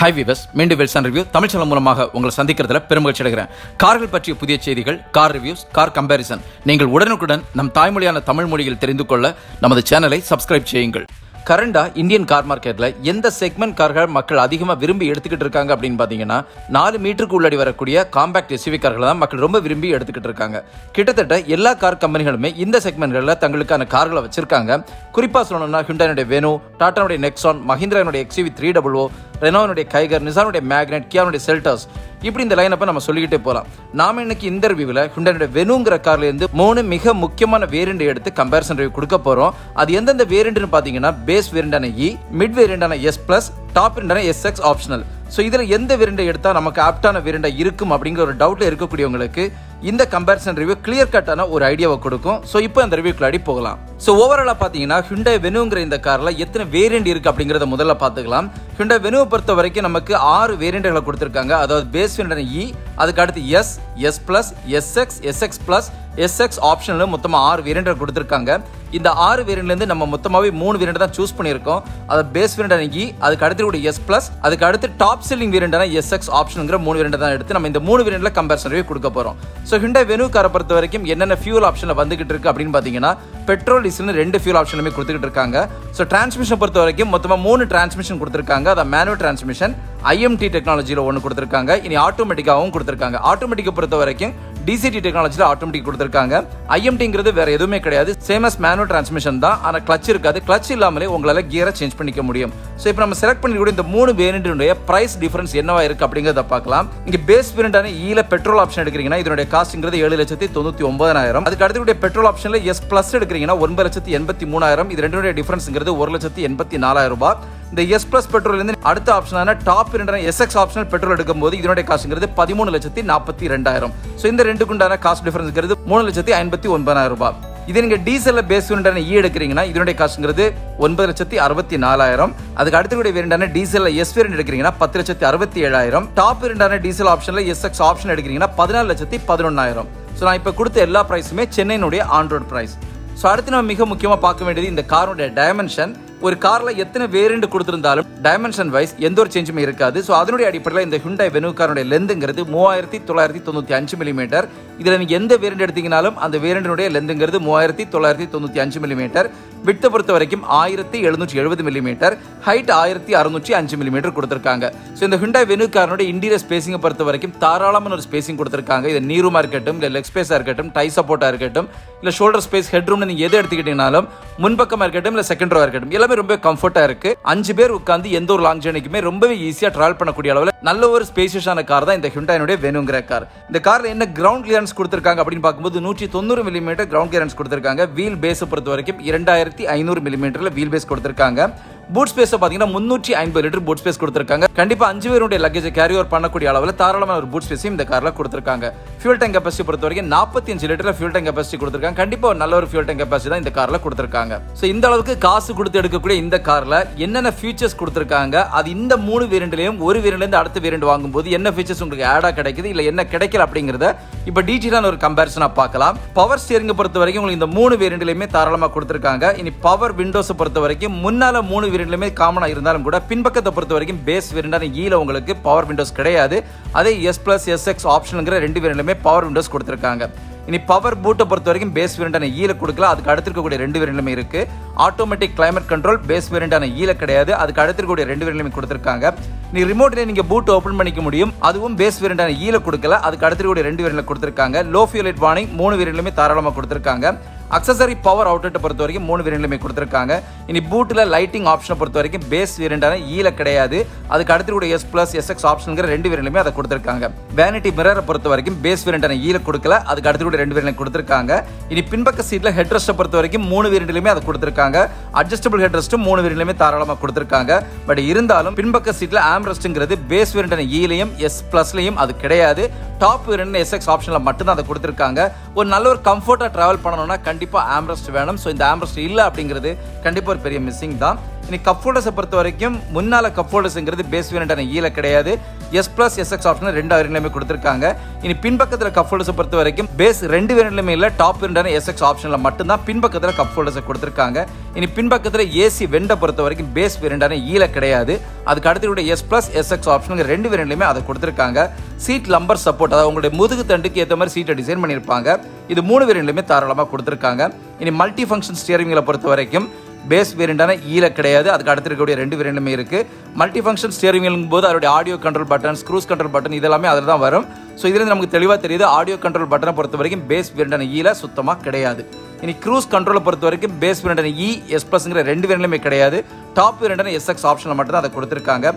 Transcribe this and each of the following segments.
Hi viewers மீண்டும் வெல்சன் review Tamil channel மூலமாக உங்களை சந்திக்கிறதுல பெருமகிழ்ச்சி அடைகிறேன். கார்கள் பற்றிய புதிய செய்திகள் கார் ரிவ்யூஸ் கார் கம்பேரிசன் நீங்கள் உடனுக்குடன் நம் தாய்மொழியான தமிழ் மொழியில் தெரிந்து கொள்ள நமது சேனலை சப்ஸ்கிரைப் செய்யுங்கள். கரண்டா இந்தியன் கார் மார்க்கெட்ல எந்த செக்மெண்ட் கார்கள் மக்கள் அதிகமாக விரும்பி எடுத்துக்கிட்டு இருக்காங்க அப்படின்னு பார்த்தீங்கன்னா நாலு மீட்டருக்கு உள்ளடி வரக்கூடிய காம்பாக்ட் எஸ்யூவி கார்களை தான் மக்கள் ரொம்ப விரும்பி எடுத்துக்கிட்டு இருக்காங்க. கிட்டத்தட்ட எல்லா கார் கம்பெனிகளுமே இந்த செக்மெண்ட்களில் தங்களுக்கான கார்களை வச்சிருக்காங்க. குறிப்பாக சொல்லணும்னா ஹிண்டானுடைய வெனு டாட்டானுடைய நெக்ஸான் மஹிந்திரானுடைய எக்ஸ்யூவி த்ரீ டபுள் ஓ ரெனோனுடைய கைகர் நிசானுடைய மேக்னெட் கியானுடைய செல்டர்ஸ் இப்படி இந்த லைனப்பை நம்ம சொல்லிக்கிட்டே போகலாம் நாம இன்னைக்கு இந்த ரிவ்யூவில் ஹுண்டனோட வெனுங்கிற கார்ல இருந்து மூணு மிக முக்கியமான வேரியண்ட் எடுத்து கம்பேரிசன் ரிவ்யூ கொடுக்க போறோம். அது எந்தெந்த வேரியண்ட்னு பார்த்தீங்கன்னா பேஸ் வேரியண்டான இ மிட் வேரியண்டான எஸ் பிளஸ் டாப் வேரியண்டான எஸ் எக்ஸ் ஆப்ஷனல் ஸோ இதில் எந்த விரண்டை எடுத்தால் நமக்கு ஆப்டான விருண்டை இருக்கும் அப்படிங்கிற ஒரு டவுட்டில் இருக்கக்கூடியவங்களுக்கு இந்த கம்பேரிசன் ரிவ்யூ கிளியர் கட்டான ஒரு ஐடியாவை கொடுக்கும். ஸோ இப்போ அந்த ரிவ்யூக்குள்ளாடி போகலாம். ஸோ ஓவராலாக பார்த்தீங்கன்னா ஹுண்டை வெனுங்கிற இந்த காரில் எத்தனை வேரியண்ட் இருக்குது அப்படிங்கிறத முதல்ல பார்த்துக்கலாம் ஹுண்டை வெனுவை பொறுத்த வரைக்கும் நமக்கு ஆறு வேரியண்ட்களை கொடுத்துருக்காங்க. அதாவது பேஸ் வேரியண்ட் இ அதுக்கு அடுத்து S S plus SX SX plus SX ஆப்ஷனில் மொத்தமாக ஆறு வேரியண்ட் கொடுத்துருக்காங்க. இந்த ஆறு வேரியண்ட்லேருந்து நம்ம மொத்தமாகவே மூணு வேரியண்ட் தான் சூஸ் பண்ணியிருக்கோம். அதை பேஸ் வேரியண்ட் அன்னைக்கு அதுக்கு அடுத்து கூட எஸ் பிளஸ் அதுக்கு அடுத்து டாப் செல்லிங் வேரியண்டான எஸ்எக்ஸ் ஆப்ஷனுங்கிற மூணு வேரியண்ட் தான் எடுத்து நம்ம இந்த மூணு வேரியண்ட்ல கம்பேரிசன் ரிவ்யூ கொடுக்க போகிறோம் ஸோ ஹிண்டை வெனு காரை பொறுத்த வரைக்கும் என்னென்ன ஃபியூல் ஆப்ஷனில் வந்துகிட்டு இருக்கு அப்படின்னு பார்த்தீங்கன்னா பெட்ரோல் டீசல்னு ரெண்டு ஃபியூல் ஆப்ஷனுமே கொடுத்துக்கிட்டு இருக்காங்க. ஸோ டிரான்ஸ்மிஷன் பொறுத்த வரைக்கும் மொத்தமாக மூணு டிரான்ஸ்மிஷன் கொடுத்துருக்காங்க. அதான் மேனுவல் டிரான்ஸ்மிஷன் ஐஎம்டி டெக்னாலஜியில் ஒன்று கொடுத்துருக்காங்க. இனி ஆட்டோமேட்டிக்காகவும் கொடுத்துருக்காங்க. ஆட்டோமேட்டிக்கை பொறுத்த வரைக்கும் டிசிடி டெக்னாலஜியில் ஆட்டோமேட்டிக் கொடுத்துருக்காங்க. ஐஎம்டிங்கிறது வேற எதுவுமே கிடையாது. சேம் அஸ் மேனுவல் டிரான்ஸ்மிஷன் தான். ஆனால் கிளச் இருக்காது. கிளச் இல்லாமலே உங்களால் கியரை சேஞ்ச் பண்ணிக்க முடியும். ஸோ இப்போ நம்ம செலக்ட் பண்ணிக்கூடிய இந்த மூணு வேரியண்ட்டுடைய பிரைஸ் டிஃபரன்ஸ் என்னவா இருக்கு அப்படிங்கிறத பார்க்கலாம். இங்கே பேஸ் வேரியண்டான ஈல பெட்ரோல் ஆப்ஷன் எடுக்கிறீங்கன்னா இதனுடைய காஸ்ட்ங்கிறது ஏழு லட்சத்தி தொண்ணூற்றி ஒன்பதாயிரம். அதுக்கு அடுத்தக்கூடிய பெட்ரோல் ஆப்ஷனில் எஸ் பிளஸ் எடுக்கிறீங்கன்னா ஒன்பது லட்சத்தி எண்பத்தி மூணாயிரம். இது ரெண்டுடைய டிஃபரன்ஸ்ங்கிறது ஒரு லட்சத்தி எண்பத்தி நாலாயிரம் ரூபாய். இந்த எஸ் பிளஸ் பெட்ரோல் இருந்து அடுத்த ஆப்ஷனான டாப் இரண்டான எஸ்எக்ஸ் ஆப்ஷனல் பெட்ரோல் எடுக்கும் போது இதனுடைய காசுங்கிறது பதிமூணு லட்சத்தி நாற்பத்தி ரெண்டாயிரம் ஸோ இந்த ரெண்டுக்குண்டான காஸ்ட் டிஃபரன்ஸ்ங்கிறது மூணு லட்சத்தி ஐம்பத்தி ஒன்பதாயிரம் ரூபாய். இதே நீங்கள் டீசலில் பேஸ் உண்டான இ e எடுக்கிறீங்கன்னா இதனுடைய காசுங்கிறது ஒன்பது லட்சத்தி அறுபத்தி நாலாயிரம். அதுக்கு அடுத்த கூட டீசலில் டீசல்ல எஸ் வேரியண்ட் எடுக்கிறீங்கன்னா பத்து லட்சத்தி அறுபத்தி ஏழாயிரம். டாப் இரண்டான டீசல் ஆப்ஷனில் எஸ்எக்ஸ் ஆப்ஷன் எடுக்கிறீங்கன்னா பதினாலு லட்சத்தி பதினொன்றாயிரம் ஸோ நான் இப்போ கொடுத்த எல்லா ப்ரைஸுமே சென்னையினுடைய ஆன்ரோட் ப்ரைஸ் ஸோ அடுத்து நம்ம மிக முக்கியமாக பார்க்க வேண்டியது இந்த காருடைய டைமென்ஷன் ஒரு காரில் எத்தனை வேரியண்ட் கொடுத்துருந்தாலும் டைமென்ஷன் வைஸ் எந்த ஒரு சேஞ்சுமே இருக்காது. ஸோ அதனுடைய அடிப்படையில் இந்த ஹுண்டாய் வெனு காரோட லெந்துங்கிறது மூவாயிரத்தி தொள்ளாயிரத்தி தொண்ணூற்றி அஞ்சு மில்லிமீட்டர் இதில் நீங்கள் எந்த வேரியண்ட் எடுத்தீங்கனாலும் அந்த வேரியண்டினுடைய லெந்துங்கிறது மூவாயிரத்தி தொள்ளாயிரத்தி தொண்ணூற்றி அஞ்சு மில்லிமீட்டர் விட்டு பொறுத்த வரைக்கும் ஆயிரத்தி எழுநூற்றி எழுபது மில்லிமீட்டர் ஹைட் ஆயிரத்தி அறுநூற்றி அஞ்சு மில்லிமீட்டர் கொடுத்துருக்காங்க. ஸோ இந்த ஹுண்டாய் வெனு காரோட இன்டீரியர் ஸ்பேசிங்கை பொறுத்த வரைக்கும் தாராளமான ஒரு ஸ்பேசிங் கொடுத்துருக்காங்க. இது நீருமா இருக்கட்டும் இல்லை லெக் ஸ்பேஸாக இருக்கட்டும் டை சப்போர்ட்டாக இருக்கட்டும் இல்லை ஷோல்டர் ஸ்பேஸ் ஹெட்ரூம்னு நீங்கள் எது எடுத்துக்கிட்டீங்கனாலும் முன்பக்கமாக இருக்கட்டும் இல்லை செகண்ட் ரோ இருக்கட்டும் எல்லாமே ரொம்ப கம்ஃபர்ட்டாக இருக்கு. அஞ்சு பேர் உட்காந்து எந்த ஒரு லாங் ஜேர்னிக்குமே ரொம்பவே ஈஸியாக ட்ராவல் பண்ணக்கூடிய அளவில் நல்ல ஒரு ஸ்பேசியஸான கார் தான் இந்த ஹிண்டாயினுடைய வேணுங்கிற கார் இந்த காரில் என்ன கிரவுண்ட் கிளியரன்ஸ் கொடுத்துருக்காங்க அப்படின்னு பார்க்கும்போது நூற்றி தொண்ணூறு மில்லிமீட்டர் கிரவுண்ட் கிளியரன்ஸ் கொடுத்துருக்காங்க. வீல் பேஸை பொறுத்த வரைக்கும் இரண்டாயிரத்தி ஐநூறு மில்லிமீட்டரில் வீல் பேஸ் கொடுத்துருக்காங்க. பூட் ஸ்பேஸ் பார்த்தீங்கன்னா முன்னூற்றி ஐம்பது லிட்டர் பூட் ஸ்பேஸ் கொடுத்துருக்காங்க. கண்டிப்பா அஞ்சு பேருடைய லக்கேஜ் கேரி ஓவர் பண்ணக்கூடிய அளவில் தாராளமான ஒரு பூட் ஸ்பேஸையும் இந்த காரில் கொடுத்துருக்காங்க. ஃபியூல் டேங்க் கெப்பாசிட்டி பொறுத்த வரைக்கும் நாற்பத்தி அஞ்சு லிட்டர் ஃபியூல் டேங்க் கெப்பாசிட்டி கொடுத்துருக்காங்க. கண்டிப்பா ஒரு நல்ல ஒரு ஃபியூல் டேங்க் கெப்பாசிட்டி தான் இந்த காரில் கொடுத்துருக்காங்க. ஸோ இந்த அளவுக்கு காசு கொடுத்து எடுக்கக்கூடிய இந்த காரில் என்னென்ன ஃபீச்சர்ஸ் கொடுத்துருக்காங்க? அது இந்த மூணு வேரியண்ட்லையும் ஒரு வேரியண்ட்லேருந்து அடுத்த வேரியண்ட் வாங்கும்போது என்ன ஃபீச்சர்ஸ் உங்களுக்கு ஆடாக கிடைக்குது? இல்லை என்ன கிடைக்கல அப்படிங்கிறத இப்போ டீட்டெயிலான ஒரு கம்பேரிசனாக பார்க்கலாம். பவர் ஸ்டியரிங்கை பொறுத்த வரைக்கும் உங்களுக்கு இந்த மூணு வேரியண்ட்லையுமே தாராளமாக கொடுத்துருக்காங்க. இனி பவர் விண்டோஸை பொறுத்த வரைக்கும் முன்னால மூணு வேரியண்ட்லையுமே காமனாக இருந்தாலும் கூட பின்பக்கத்தை பொறுத்த வரைக்கும் பேஸ் வேரியண்டான ஈல e உங்களுக்கு பவர் விண்டோஸ் கிடையாது. அதே எஸ் பிளஸ் எஸ் எக்ஸ் ஆப்ஷனுங்கிற ரெண்டு வேரியண்ட்லையுமே பவர் விண்டோஸ் கொடுத்துருக்காங்க. இனி பவர் பூட்டை பொறுத்த வரைக்கும் பேஸ் வேரியண்டான ஈல e e கொடுக்கல அதுக்கு அடுத்திருக்கக்கூடிய ரெண்டு வேரியண்ட்லுமே இருக்கு. ஆட்டோமேட்டிக் கிளைமேட் கண்ட்ரோல் பேஸ் வேரியண்டான ஈல கிடையாது. அதுக்கு அடுத்திருக்கக்கூடிய ரெண்டு வேரியண்ட்லுமே கொடுத்துருக்காங்க. நீ ரிமோட்ல நீங்க பூட் ஓபன் பண்ணிக்க முடியும். அதுவும் பேஸ் வேரியண்டான ஈல கொடுக்கல. அதுக்கு அடுத்திருக்கக்கூடிய ரெண்டு வேரியண்ட்ல கொடுத்துருக்காங்க. லோ ஃபியூலைட் வார்னிங் மூணு வேரியண்ட்லுமே தாராளமாக கொடுத்துருக்காங்க. அக்சசரி பவர் அவுட்லெட்டை பொறுத்த வரைக்கும் மூணு வேரியண்ட்லையுமே கொடுத்துருக்காங்க. இனி பூட்டில் லைட்டிங் ஆப்ஷனை பொறுத்த வரைக்கும் பேஸ் வேரியண்டான ஈல கிடையாது. அதுக்கு அடுத்து கூட எஸ் பிளஸ் எஸ் எக்ஸ் ஆப்ஷனுங்கிற ரெண்டு வேரியண்ட்லையுமே அதை கொடுத்துருக்காங்க. வேனிட்டி மிரரை பொறுத்த வரைக்கும் பேஸ் வேரியண்டான ஈல e கொடுக்கல. அதுக்கு அடுத்து கூட ரெண்டு வேரியண்ட் கொடுத்துருக்காங்க. இனி பின்பக்க சீட்டில் ஹெட் ரெஸ்ட்டை பொறுத்த வரைக்கும் மூணு வேரியண்ட்லையுமே அதை கொடுத்துருக்காங்க. அட்ஜஸ்டபிள் ஹெட் ரெஸ்ட்டும் மூணு வேரியண்ட்லையுமே தாராளமாக கொடுத்துருக்காங்க. பட் இருந்தாலும் பின்பக்க சீட்டில் ஆம் ரெஸ்ட்டுங்கிறது பேஸ் வேரியண்டான ஈலையும் e எஸ் பிளஸ்லையும் அது கிடையாது. டாப் வேரியண்ட் எஸ் எக்ஸ் ஆப்ஷனில் மட்டும்தான் அதை கொடுத்துருக்காங்க. ஒரு நல்ல ஒரு கம்ஃபர்ட்டாக ட்ராவல் பண்ணணும்னா கண்டிப்பாக ஆம்ரஸ்ட் வேணும். ஸோ இந்த ஆம்ரஸ்ட் இல்லை அப்படிங்கிறது கண்டிப்பாக ஒரு பெரிய மிஸ்ஸிங் தான். இனி கப் ஹோல்டர்ஸை பொறுத்த வரைக்கும் முன்னால கப் ஹோல்டர்ஸ்ங்கிறது பேஸ் வேரியண்டான ஈல e கிடையாது. எஸ் பிளஸ் எஸ்எக்ஸ் ஆப்ஷன் ரெண்டு வேரியன்ட்லையுமே கொடுத்துருக்காங்க. இனி பின்பக்கத்தில் கப் ஹோல்டர்ஸை பொறுத்த வரைக்கும் பேஸ் ரெண்டு வேரியன்ட்லையுமே இல்லை டாப் வேரியண்டான எஸ்எக்ஸ் ஆப்ஷனில் மட்டும்தான் பின்பக்கத்தில் கப் ஹோல்டர்ஸை கொடுத்துருக்காங்க. இனி பின்பக்கத்தில் ஏசி வெண்டை பொறுத்த வரைக்கும் பேஸ் வேரியண்டான ஈல கிடையாது. அதுக்கு அடுத்து எஸ் பிளஸ் எஸ்எக்ஸ் ஆப்ஷனுங்க ரெண்டு வேரியன்ட்லையுமே அதை கொடுத்துருக்காங்க. சீட் லம்பர் சப்போர்ட் அதாவது உங்களுடைய முதுகு தண்டுக்கு ஏற்ற மாதிரி சீட்டை டிசைன் பண்ணியிருப்பாங்க. இது மூணு வேரியன்ட்லையுமே தாராளமாக கொடுத்துருக்காங்க. இனி மல்டி ஃபங்க்ஷன் ஸ்டியரிங்கில் பொறுத்த வரைக்கும் பேஸ் வேரியண்டான ஈல கிடையாது. அதுக்கு அடுத்து இருக்கக்கூடிய ரெண்டு வேரியண்டுமே இருக்குது மல்டி ஃபங்க்ஷன் ஸ்டியரிங் போது அதோடைய audio control button cruise control button இதெல்லாமே அதில் தான் வரும். ஸோ இதுலேருந்து நமக்கு தெளிவாக தெரியுது ஆடியோ கண்ட்ரோல் பட்டனை பொறுத்த வரைக்கும் பேஸ் வேரியண்டான ஈல சுத்தமாக கிடையாது. இனி க்ரூஸ் கண்ட்ரோலை பொறுத்த வரைக்கும் பேஸ் வேரியண்டான இ எஸ் ப்ளஸ்ங்கிற ரெண்டு வேரியண்ட்லையுமே கிடையாது. டாப் வேரியண்டான எஸ்எக்ஸ் ஆப்ஷனில் மட்டும் தான் அதை கொடுத்துருக்காங்க.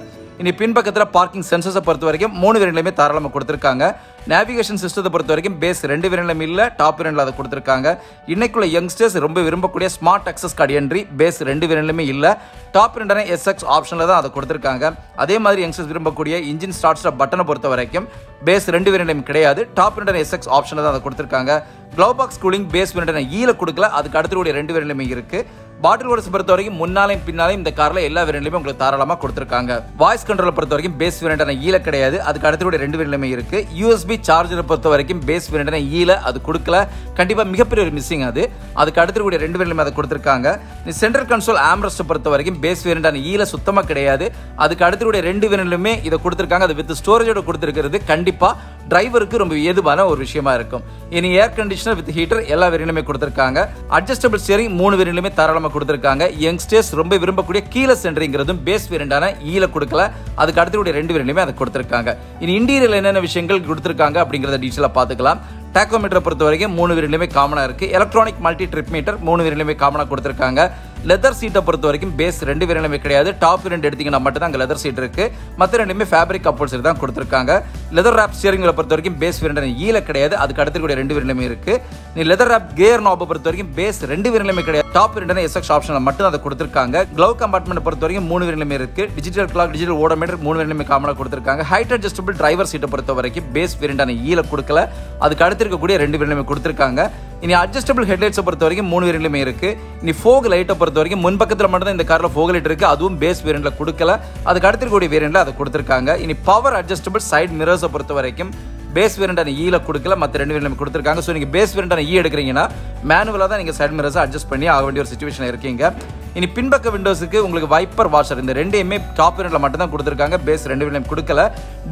இனி பின்பக்கத்தில் பார்க்கிங் சென்சஸை பொறுத்த வரைக்கும் மூணு வேரியண்ட்லையுமே தாராளமாக கொடுத்துருக்காங்க. நேவிகேஷன் சிஸ்டத்தை பொறுத்த வரைக்கும் பேஸ் ரெண்டு வேரியண்ட்லையும் இல்லை டாப் வேரியண்ட்ல அதை கொடுத்துருக்காங்க. இன்னைக்குள்ள யங்ஸ்டர்ஸ் ரொம்ப விரும்பக்கூடிய smart access card entry base ரெண்டு வேரியண்ட்லையுமே இல்லை. டாப் வேரியண்டான எஸ்எக்ஸ் ஆப்ஷனில் தான் அதை கொடுத்துருக்காங்க. அதே மாதிரி யங்ஸ்டர்ஸ் விரும்பக்கூடிய இன்ஜின் ஸ்டார்ட் பட்டனை பொறுத்த வரைக்கும் பேஸ் ரெண்டு வேரியண்ட்லையும் கிடையாது. டாப் வேரியண்டான எஸ்எக்ஸ் ஆப்ஷனில் தான் அதை கொடுத்துருக்காங்க. க்ளவ் பாக்ஸ் கூலிங் பேஸ் வேரியண்டான ஈல e கொடுக்கல. அதுக்கு அடுத்து ரெண்டு வேரியண்ட்லையுமே இருக்குது பாட்டில் ஓடஸ் பொறுத்த வரைக்கும் முன்னாலையும் பின்னாலையும் இந்த காரில் எல்லா வேரியண்ட்லையுமே உங்களுக்கு தாராளமாக கொடுத்துருக்காங்க. வாய்ஸ் கண்ட்ரோலை பொறுத்த வரைக்கும் பேஸ் வேரியண்டான ஈல கிடையாது. அதுக்கு அடுத்து ரெண்டு வேரியண்ட்லையுமே இருக்கு. யூஎஸ்பி சார்ஜரை பொறுத்த வரைக்கும் பேஸ் வேரியண்டான ஈல அது கொடுக்கல. கண்டிப்பாக மிகப்பெரிய ஒரு மிஸ்ஸிங் அது. அதுக்கு அடுத்து கூட ரெண்டு வேரியண்ட்லையுமே அதை கொடுத்துருக்காங்க. சென்ட்ரல் கன்சோல் ஆம்ரஸ்ட்டை பொறுத்த வரைக்கும் பேஸ் வேரியண்டான ஈல சுத்தமாக கிடையாது. அதுக்கு அடுத்து கூட ரெண்டு வேரியண்ட்லையுமே இதை கொடுத்துருக்காங்க. அது வித் ஸ்டோரேஜோட கொடுத்துருக்கிறது. கண்டிப்பாக டிரைவருக்கு ரொம்ப ஏதுவான ஒரு விஷயமா இருக்கும். இனி ஏர் கண்டிஷனர் வித் ஹீட்டர் எல்லா வேரியண்ட்லையுமே கொடுத்துருக்காங்க. அட்ஜஸ்டபிள் ஸ்டியரிங் மூணு வேரியண்ட்லையுமே தாராளமாக கொடுத்துருக்காங்க. யங்ஸ்டர்ஸ் ரொம்ப விரும்பக்கூடிய கீழே சென்டரிங்கிறதும் பேஸ் வேரியண்டான ஈல e கொடுக்கல. அதுக்கு அடுத்து ரெண்டு வேரியண்ட்லையுமே அதை கொடுத்துருக்காங்க. இனி இன்டீரியர் என்னென்ன விஷயங்கள் கொடுத்துருக்காங்க அப்படிங்கிறத டீட்டெயிலாக பார்த்துக்கலாம். டேக்கோமீட்டரை பொறுத்த வரைக்கும் மூணு வேரியண்ட்லையுமே காமனாக இருக்குது எலக்ட்ரானிக் மல்டி ட்ரிப் மீட்டர் மூணு விரலையுமே காமனாக கொடுத்துருக்காங்க. லெதர் சீட்டை பொறுத்த வரைக்கும் பேஸ் ரெண்டு வேரியண்ட்லையுமே கிடையாது. டாப் ரெண்டு எடுத்தீங்கன்னா மட்டும் தான் அங்கே லெதர் சீட் இருக்குது மற்ற ரெண்டுமே ஃபேப்ரிக் கப்பல்சரி தான் கொடுத்துருக்காங்க. லெதர் ரேப் ஸ்டியரிங்களை பொறுத்த வரைக்கும் பேஸ் வேரியண்ட் ஈல e கிடையாது. அதுக்கு அடுத்து கூட ரெண்டு வேரியண்ட்லையுமே இருக்குது நீ லெதர் ரேப் கேர் நாபை பொறுத்த வரைக்கும் பேஸ் ரெண்டு வேரியண்ட்லையுமே கிடையாது. டாப் ரெண்டு எஸ்எக்ஸ் ஆப்ஷனில் மட்டும் அதை கொடுத்துருக்காங்க. க்ளவ் கம்பார்ட்மெண்ட் பொறுத்த வரைக்கும் மூணு வேரியண்ட்லையுமே இருக்குது டிஜிட்டல் கிளாக் டிஜிட்டல் ஓடோமீட்டர் மூணு வேரியண்ட்லையுமே காமனாக கொடுத்துருக்காங்க. ஹைட் அட்ஜஸ்டபிள் டிரைவர் சீட்டை பொறுத்த வரைக்கும் பேஸ் வேரியண்டான ஈல e கொடுக்கல. அதுக்கு அடுத்து இருக்கக்கூடிய ரெண்டு வேரியண்ட்லையுமே கொடுத்துருக்காங்க. இனி அட்ஜஸ்டபிள் ஹெட்லைட்ஸை பொறுத்த வரைக்கும் மூணு வேரியண்ட்லையுமே இருக்கு. இனி ஃபோக் லைட்டை பொறுத்த வரைக்கும் முன்பக்கத்தில் மட்டும் தான் இந்த காரில் ஃபோக் லைட் இருக்கு. அதுவும் பேஸ் வேரியண்ட்ல கொடுக்கல. அதுக்கு அடுத்திருக்கூடிய இருக்கக்கூடிய அதை கொடுத்துருக்காங்க. இனி பவர் அட்ஜஸ்டபிள் சைட் மிரர்ஸை பொறுத்த வரைக்கும் பேஸ் வேரியண்டான ஈல கொடுக்கல. மற்ற ரெண்டு வேரியண்ட் கொடுத்துருக்காங்க. ஸோ நீங்கள் பேஸ் வேரியண்டான ஈ e எடுக்கிறீங்கன்னா மேனுவலாக தான் நீங்கள் சைட் மிரர்ஸை அட்ஜஸ்ட் பண்ணி ஆக வேண்டிய ஒரு சுச்சுவேஷன் இருக்கீங்க. இனி பின்பக்க விண்டோஸுக்கு உங்களுக்கு வைப்பர் வாஷர் இந்த ரெண்டையுமே டாப் வேரியண்ட்ல மட்டும் தான் கொடுத்துருக்காங்க. பேஸ் ரெண்டு வேரியண்ட் கொடுக்கல.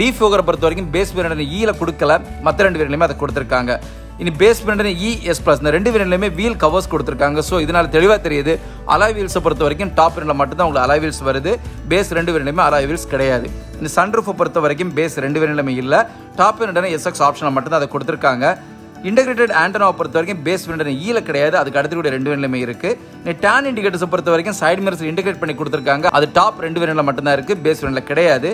டி ஃபோகரை பொறுத்த வரைக்கும் பேஸ் வேரியண்டான ஈல கொடுக்கல. மற்ற ரெண்டு வேரியண்ட்லையுமே அதை கொடுத்துருக்காங்க. இனி பேஸ் பண்ணுறது இ எஸ் ப்ளஸ் இந்த ரெண்டு வேரியண்ட்லையுமே வீல் கவர்ஸ் கொடுத்துருக்காங்க. ஸோ இதனால் தெளிவாக தெரியுது. அலாய் வீல்ஸை பொறுத்த வரைக்கும் டாப் ரெண்டில் மட்டும்தான் உங்களுக்கு அலாய் வீல்ஸ் வருது. பேஸ் ரெண்டு வேரியண்ட்லையுமே அலாய் வீல்ஸ் கிடையாது. இந்த சன்ரூஃபை பொறுத்த வரைக்கும் பேஸ் ரெண்டு வேரியண்ட்லையுமே இல்லை. டாப் ரெண்டான எஸ்எக்ஸ் ஆப்ஷனில் மட்டும்தான் அதை கொடுத்துருக்காங்க. இன்டகிரேட்டட் ஆண்டனாவை பொறுத்த வரைக்கும் பேஸ் வேண்டிய ஈல கிடையாது. அதுக்கு அடுத்தக்கூடிய ரெண்டு வேண்டிலுமே இருக்கு. நீ டேன் இண்டிகேட்டர்ஸை பொறுத்த வரைக்கும் சைடு மிரர்ஸ் இன்டிகிரேட் பண்ணி கொடுத்துருக்காங்க. அது டாப் ரெண்டு வேண்டியில் மட்டும்தான் இருக்கு. பேஸ் வேண்டியில் கிடையாது.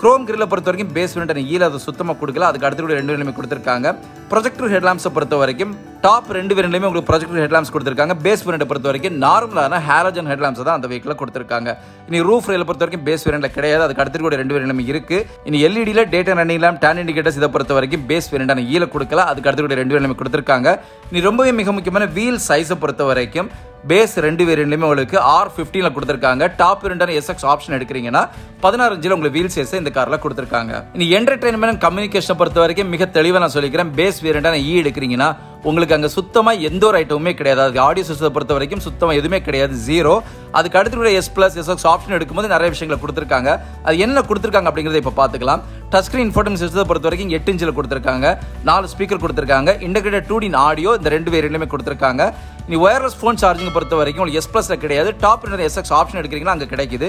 குரோம் கிரில் பொறுத்த வரைக்கும் பேஸ் வேண்டிய ஈல அதை சுத்தமாக கொடுக்கல. அதுக்கு அடுத்து கூட ரெண்டு நிலைமை கொடுத்துருக்காங்க. ப்ரொஜெக்டர் ஹெட்லாம்ஸை பொறுத்த வரைக்கும் டாப் ரெண்டு வேரியண்ட்லையுமே உங்களுக்கு ப்ராஜெக்ட் ஹெட்லாம்ஸ் கொடுத்துருக்காங்க. பேஸ் வேரியண்ட்டை பொறுத்த வரைக்கும் நார்மலான ஹேலஜன் ஹெட்லாம்ஸ் தான் அந்த வெஹிக்கில் கொடுத்துருக்காங்க. இனி ரூஃப் ரயில் பொறுத்த வரைக்கும் பேஸ் வேரியண்ட்ல கிடையாது. அதுக்கு அடுத்து கூட ரெண்டு வேரியண்ட்லையுமே இருக்குது இனி எல்இடியில் daytime running lamp tan indicators இதை பொறுத்த வரைக்கும் பேஸ் வேரியண்டான ஈல e கொடுக்கல. அதுக்கு அடுத்து கூட ரெண்டு வேரியண்ட்லையுமே கொடுத்துருக்காங்க. இனி ரொம்பவே மிக முக்கியமான வீல் சைஸை பொறுத்த வரைக்கும் பேஸ் ரெண்டு வேரியண்ட்லையுமே உங்களுக்கு ஆர் ஃபிஃப்டீனில் கொடுத்துருக்காங்க. டாப் ரெண்டான எஸ்எக்ஸ் ஆப்ஷன் எடுக்கிறீங்கன்னா பதினாறு இன்ச்சில் உங்களுக்கு வீல் சைஸை இந்த காரில் கொடுத்துருக்காங்க. இனி என்டர்டைன்மெண்ட் கம்யூனிகேஷனை பொறுத்த வரைக்கும் மிக தெளிவாக நான் சொல்லிக்கிறேன். பேஸ் வேரியண்டான ஈ எடுக்கிறீங்கன்னா உங்களுக்கு அங்கே சுத்தமாக எந்த ஒரு ஐட்டமுமே கிடையாது. அது ஆடியோ சிஸ்டத்தை பொறுத்த வரைக்கும் சுத்தமாக எதுவுமே கிடையாது. ஜீரோ அதுக்கு அடுத்து கூட எஸ் பிளஸ் ஆப்ஷன் எடுக்கும்போது நிறைய விஷயங்களை கொடுத்துருக்காங்க. அது என்ன கொடுத்துருக்காங்க அப்படிங்கிறத இப்போ பார்த்துக்கலாம். டச் ஸ்க்ரீன் இன்ஃபோர்டன் சிஸ்டத்தை பொறுத்த வரைக்கும் எட்டு இன்ச்சில் கொடுத்துருக்காங்க. நாலு ஸ்பீக்கர் கொடுத்துருக்காங்க. இன்டகிரேட்டட் டூ டின் ஆடியோ இந்த ரெண்டு வேரியண்ட்லையுமே கொடுத்துருக்காங்க. நீ ஒயர்லெஸ் ஃபோன் சார்ஜிங் பொறுத்த வரைக்கும் உங்களுக்கு எஸ் ப்ளஸில் கிடையாது. டாப் ரெண்டு எஸ்எக்ஸ் ஆப்ஷன் எடுக்கிறீங்கன்னா அங்கே கிடைக்குது.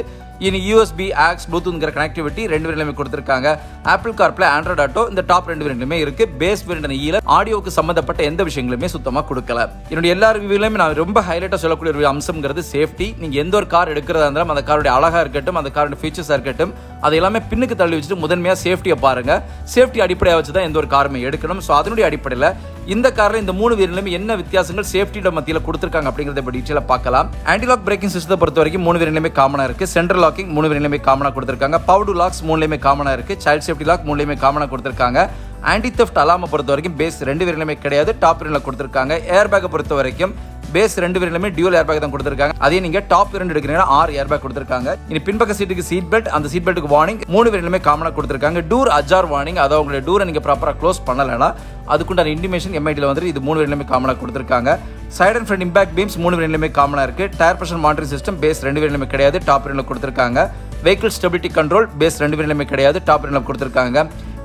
இனி யூஎஸ்பி ஆக்ஸ் ப்ளூத்துங்கிற கனெக்டிவிட்டி ரெண்டு வேரியண்ட்லையுமே கொடுத்துருக்காங்க. ஆப்பிள் கார்ப்ளே ஆண்ட்ராய்ட் ஆட்டோ இந்த டாப் ரெண்டு வேரியண்ட்லையுமே இருக்கு. பேஸ் வேரியண்ட் ஈல ஆடியோக்கு சம்மந்தப்பட்ட எந்த விஷயங்களுமே சுத்தமாக கொடுக்கல. என்னுடைய எல்லா ரிவ்யூலையுமே நான் ரொம்ப ஹைலைட்டாக சொல்லக்கூடிய ஒரு அம்சம்ங்கிறது சேஃப்டி நீங்கள் எந்த ஒரு கார் எடுக்கிறதா இருந்தாலும் அந்த காரோட அழகாக இருக்கட்டும் அந்த காரோட ஃபீச்சர்ஸாக இருக்கட்டும் அதை எல்லாமே பின்னுக்கு தள்ளி வச்சுட்டு முதன்மையாக சேஃப்டியை பாருங்க. சேஃப்டி அடிப்படையாக வச்சு தான் எந்த ஒரு காருமே எடுக்கணும். ஸோ அதனுடைய அடிப்படையில் இந்த காரில் இந்த மூணு வேரியண்ட்லையும் என்ன வித்தியாசங்கள்? சேஃப்டியோட மத்திய கீழே கொடுத்துருக்காங்க அப்படிங்கிறத இப்போ டீட்டெயிலாக பார்க்கலாம். ஆன்டிலாக் பிரேக்கிங் சிஸ்டத்தை பொறுத்த வரைக்கும் மூணு வேரியண்ட்லையுமே காமனாக இருக்கு. சென்ட்ரல் லாக்கிங் மூணு வேரியண்ட்லையுமே காமனாக கொடுத்துருக்காங்க. பவுடு லாக்ஸ் மூணுலையுமே காமனாக இருக்கு. சைல்ட் சேஃப்டி லாக் மூணுலையுமே காமனாக கொடுத்துருக்காங்க. ஆன்டி தெஃப்ட் அலாமை பொறுத்த வரைக்கும் பேஸ் ரெண்டு வேரியண்ட்லையுமே கிடையாது. டாப் வேரியண்ட்ல கொடுத்துருக்காங்க. ஏர் பேக்கை பொறுத்த வரைக்கும் பேஸ் ரெண்டு பேருமே டியூல் ஏர் பேக் தான் கொடுத்துருக்காங்க. அதே நீங்க டாப் ரெண்டு எடுக்கிறீங்கன்னா ஆறு ஏர் பேக் கொடுத்துருக்காங்க. இனி பின்பக்க சீட்டுக்கு சீட் பெல்ட் அந்த சீட் பெல்ட்டுக்கு வார்னிங் மூணு பேருமே காமனாக கொடுத்துருக்காங்க. டூர் அஜார் வார்னிங் அதாவது உங்களுடைய டூரை நீங்க ப்ராப்பராக க்ளோஸ் பண்ணலைன்னா அதுக்குண்டான இன்டிமேஷன் எம்ஐடியில் வந்துட்டு இது மூணு பேருமே காமனாக கொடுத்துருக்காங்க. Side and front impact beams மூணு வேரியண்ட்லுமே காமனாக இருக்குது tyre pressure monitoring system base ரெண்டு வேரியண்ட்லுமே கிடையாது. டாப் ரெண்டில் கொடுத்துருக்காங்க. வெஹிக்கிள் ஸ்டெபிலிட்டி கண்ட்ரோல் பேஸ் ரெண்டு பேர் நிலைமை கிடையாது டாப் வேரியண்ட்ல கொடுத்துருக்காங்க.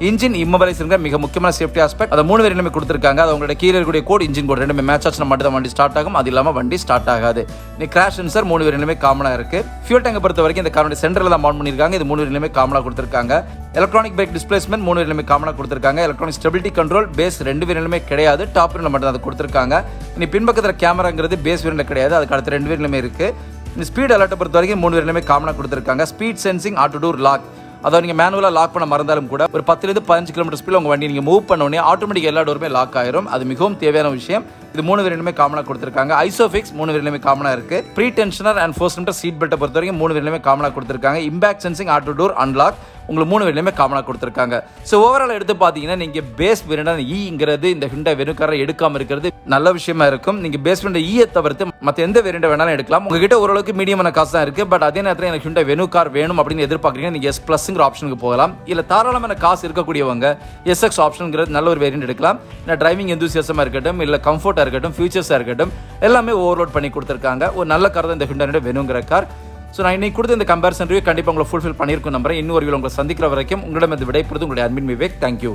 இன்ஜின் இம்மொபைலைசருங்க மிக முக்கியமான சேஃப்டி ஆஸ்பெக்ட் அதை மூணு வேரியண்ட்லுமே கொடுத்துருக்காங்க. அது அவங்களோட கீழே இருக்கக்கூடிய கோட் இன்ஜின் கோட் ரெண்டுமே மேட்ச் ஆச்சுனா மட்டும் தான் வண்டி ஸ்டார்ட் ஆகும். அது இல்லாமல் வண்டி ஸ்டார்ட் ஆகாது. நீ கிராஷ் சென்சர் மூணு வேரியண்ட்லுமே காமனாக இருக்கு. ஃபியூல் டேங்கை பொறுத்த வரைக்கும் இந்த காரோட சென்டரில் தான் மவுண்ட் பண்ணியிருக்காங்க. இது மூணு வேரியண்ட்லுமே காமனாக கொடுத்துருக்காங்க. எலக்ட்ரானிக் பிரேக் டிஸ்பிளேஸ்மெண்ட் மூணு வேரியண்ட்லுமே காமனாக கொடுத்துருக்காங்க. எலக்ட்ரானிக் ஸ்டெபிலிட்டி கண்ட்ரோல் பேஸ் ரெண்டு வேரியண்ட்லுமே கிடையாது. டாப் வேரியண்ட்ல மட்டும் தான் அதை கொடுத்துருக்காங்க. இனி பின்பக்கத்தில் கேமராங்கிறது பேஸ் வேரியண்ட்ல கிடையாது. அதுக்கு அடுத்த ரெண்டு வேரியண்ட்லுமே இருக்குது இந்த ஸ்பீட் அலர்ட்டை பொறுத்த வரைக்கும் மூணு வேரியண்ட்லுமே காமனாக கொடுத்துருக்காங்க. Speed sensing auto door lock அதாவது நீங்கள் மேனுவலாக லாக் பண்ண மறந்தாலும் கூட ஒரு பத்துலேருந்து பதினஞ்சு கிலோமீட்டர் ஸ்பீடில் உங்கள் வண்டி நீங்கள் மூவ் பண்ணோடனே ஆட்டோமேட்டிக் எல்லா டோருமே லாக் ஆயிரும். அது மிகவும் தேவையான விஷயம். இது மூணு வேரியண்டுமே காமனாக கொடுத்துருக்காங்க. ஐசோஃபிக்ஸ் மூணு வேரியண்டுமே காமனாக இருக்கு. Pretensioner and force center seat பெல்ட்டை பொறுத்த வரைக்கும் மூணு வேரியண்டுமே காமனாக கொடுத்துருக்காங்க. Impact sensing auto door unlock உங்களுக்கு மூணு வேலையுமே காமனாக கொடுத்துருக்காங்க. ஸோ ஓவரால் எடுத்து பார்த்தீங்கன்னா நீங்கள் பேஸ் வேரியண்டான ஈங்கிறது இந்த ஹிண்டா வெறுக்கார எடுக்காமல் இருக்கிறது நல்ல விஷயமா இருக்கும். நீங்கள் பேஸ் வேண்ட ஈயை தவிர்த்து மற்ற எந்த வேரியண்டை வேணாலும் எடுக்கலாம். உங்ககிட்ட ஓரளவுக்கு மீடியமான காசு தான் இருக்குது பட் அதே நேரத்தில் எனக்கு ஹிண்டா வெனு கார் வேணும் அப்படின்னு எதிர்பார்க்குறீங்க நீங்கள் எஸ் ப்ளஸ்ங்கிற ஆப்ஷனுக்கு போகலாம். இல்லை தாராளமான காசு இருக்கக்கூடியவங்க எஸ்எக்ஸ் ஆப்ஷனுங்கிறது நல்ல ஒரு வேரியண்ட் எடுக்கலாம். இல்லை டிரைவிங் எந்தூசியஸமாக இருக்கட்டும் இல்லை கம்ஃபர்ட்டாக இருக்கட்டும் ஃபியூச்சர்ஸாக இருக்கட்டும் எல்லாமே ஓவர்லோட் பண்ணி கொடுத்துருக்காங்க. ஒரு நல்ல கார் தான் இந்த ஹிண்டனோட வேணுங்கிற கார் ஸோ நான் இன்னைக்கு கொடுத்த இந்த கம்பேரிசன் ரிவ்யூ கண்டிப்பாக உங்களை ஃபுல்ஃபில் பண்ணியிருக்கும் நம்புறேன். இன்னொரு உங்களை சந்திக்கிற வரைக்கும் உங்களிடம் இந்த விடைபெறுது உங்களுடைய அன்பின் விவேக். தேங்க்யூ